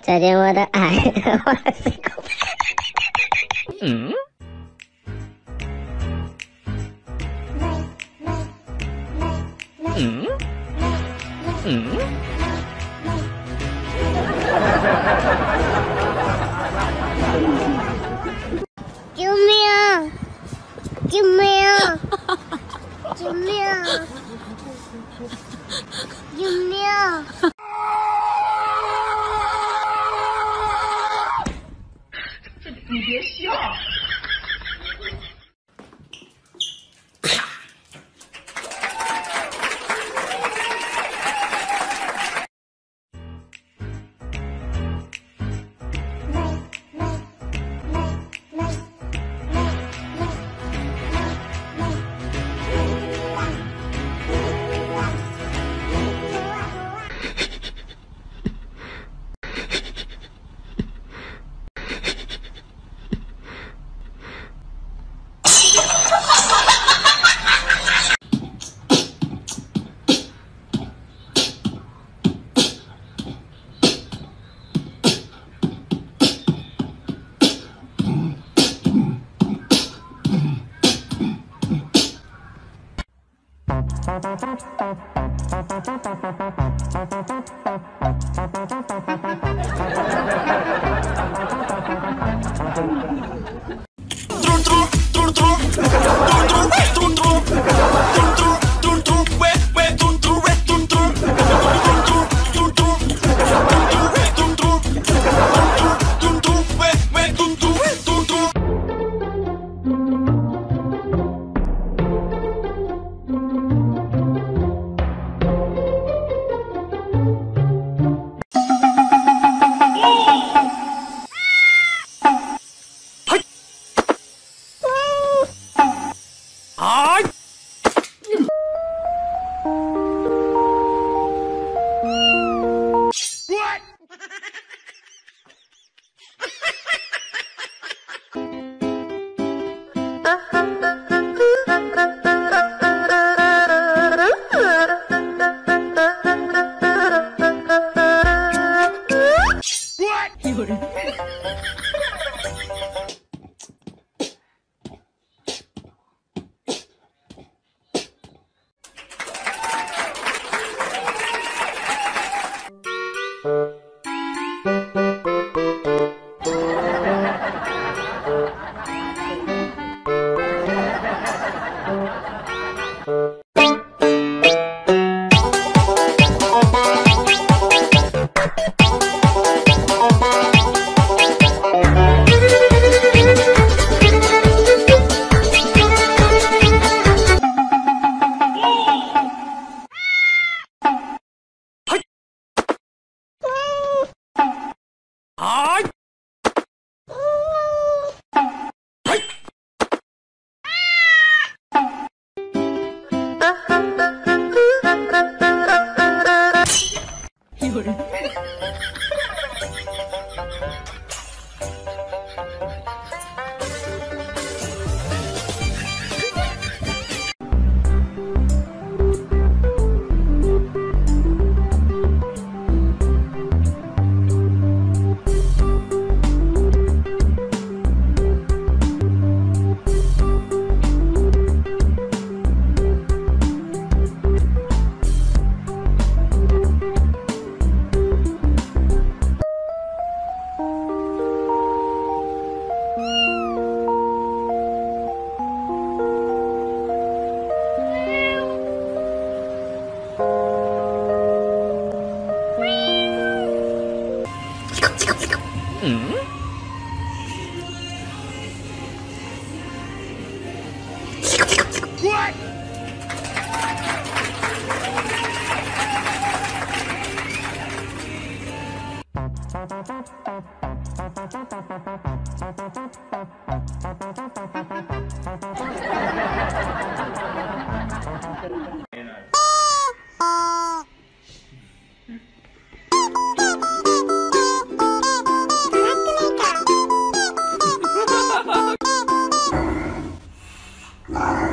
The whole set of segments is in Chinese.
再见我的爱。嗯。嗯。嗯。救命！救命！救命！救命！Thank you. 하하 什么？What？Ah.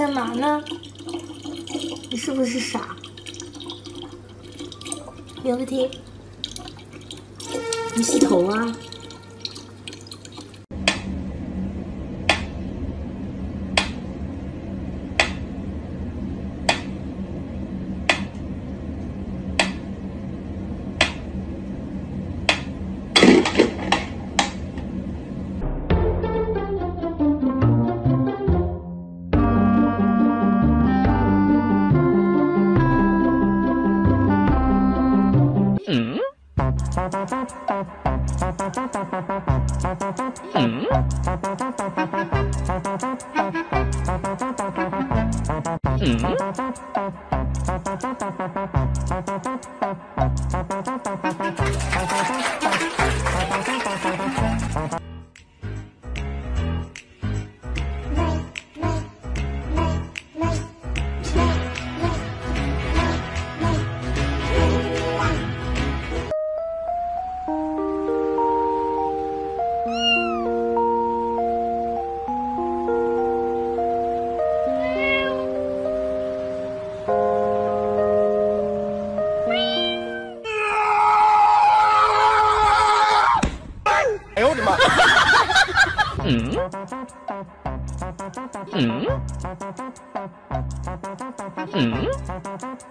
干嘛呢？你是不是傻？刘不提，你洗头啊？嗯嗯嗯嗯？嗯？